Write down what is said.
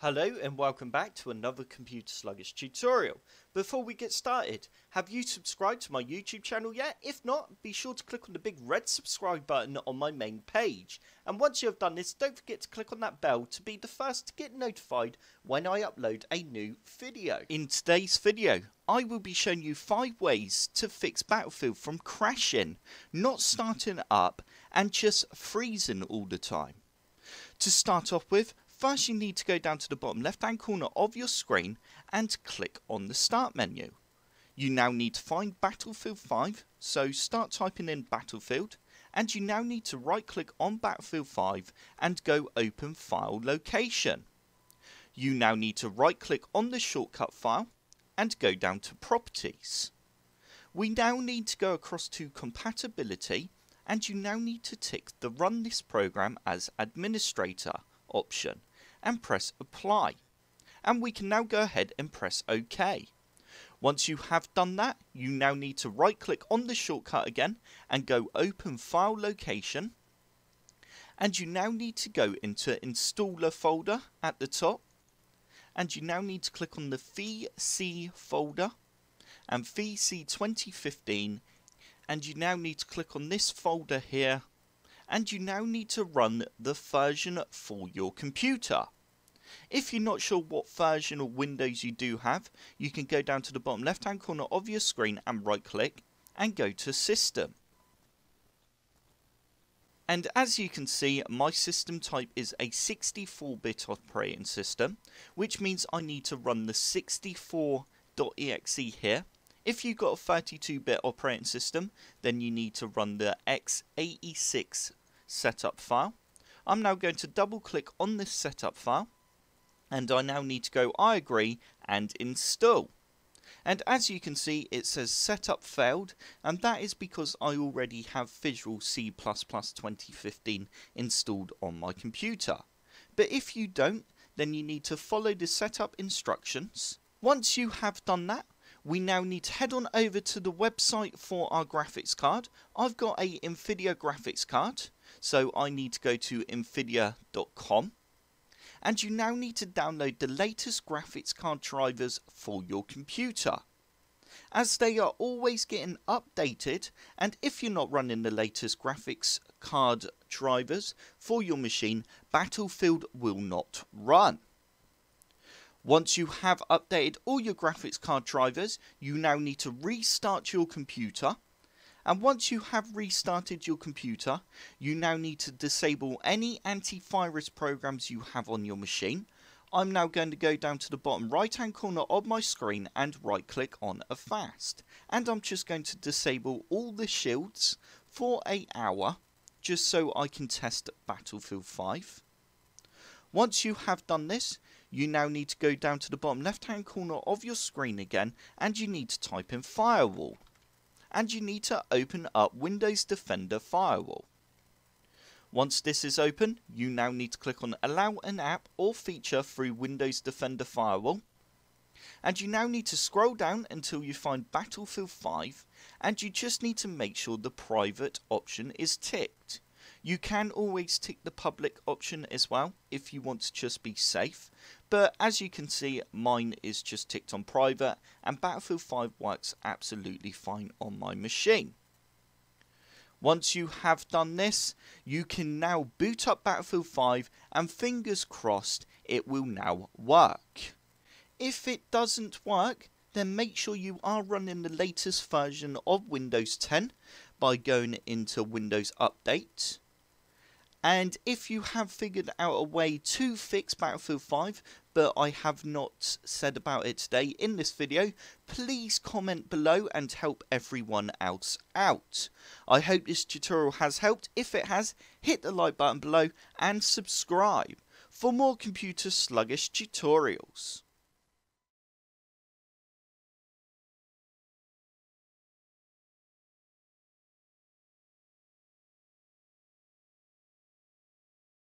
Hello and welcome back to another Computer Sluggish tutorial. Before we get started, have you subscribed to my YouTube channel yet? If not, be sure to click on the big red subscribe button on my main page. And once you have done this, don't forget to click on that bell to be the first to get notified when I upload a new video. In today's video, I will be showing you 5 ways to fix Battlefield from crashing, not starting up, and just freezing all the time. To start off with, First you need to go down to the bottom left hand corner of your screen and click on the start menu. You now need to find Battlefield 5, so start typing in Battlefield and you now need to right click on Battlefield 5 and go open file location. You now need to right click on the shortcut file and go down to properties. We now need to go across to compatibility and you now need to tick the run this program as administrator option and press apply. And we can now go ahead and press OK. Once you have done that, you now need to right click on the shortcut again and go open file location. And you now need to go into installer folder at the top. And you now need to click on the VC folder and VC 2015 and you now need to click on this folder here and you now need to run the version for your computer. If you're not sure what version of Windows you do have, you can go down to the bottom left hand corner of your screen and right click and go to System. And as you can see, my system type is a 64-bit operating system, which means I need to run the 64.exe here. If you've got a 32-bit operating system, then you need to run the x86 setup file. I'm now going to double click on this setup file and I now need to go I agree and install. And as you can see it says setup failed and that is because I already have Visual C++ 2015 installed on my computer. But if you don't then you need to follow the setup instructions. Once you have done that we now need to head on over to the website for our graphics card. I've got a Nvidia graphics card so I need to go to nvidia.com and you now need to download the latest graphics card drivers for your computer. As they are always getting updated, and if you're not running the latest graphics card drivers for your machine, Battlefield will not run. Once you have updated all your graphics card drivers, you now need to restart your computer and once you have restarted your computer, you now need to disable any antivirus programs you have on your machine. I'm now going to go down to the bottom right hand corner of my screen and right click on Avast. And I'm just going to disable all the shields for a hour just so I can test Battlefield 5. Once you have done this, you now need to go down to the bottom left hand corner of your screen again and you need to type in firewall and you need to open up Windows Defender Firewall. Once this is open, you now need to click on Allow an app or feature through Windows Defender Firewall. And you now need to scroll down until you find Battlefield 5 and you just need to make sure the private option is ticked. You can always tick the public option as well if you want to just be safe, but as you can see mine is just ticked on private and Battlefield 5 works absolutely fine on my machine. Once you have done this, you can now boot up Battlefield 5 and fingers crossed it will now work. If it doesn't work, then make sure you are running the latest version of Windows 10 by going into Windows Update and if you have figured out a way to fix Battlefield 5, but I have not said about it today in this video, please comment below and help everyone else out. I hope this tutorial has helped. If it has, hit the like button below and subscribe for more computer sluggish tutorials.